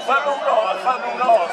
fanno un gol, fanno un gol.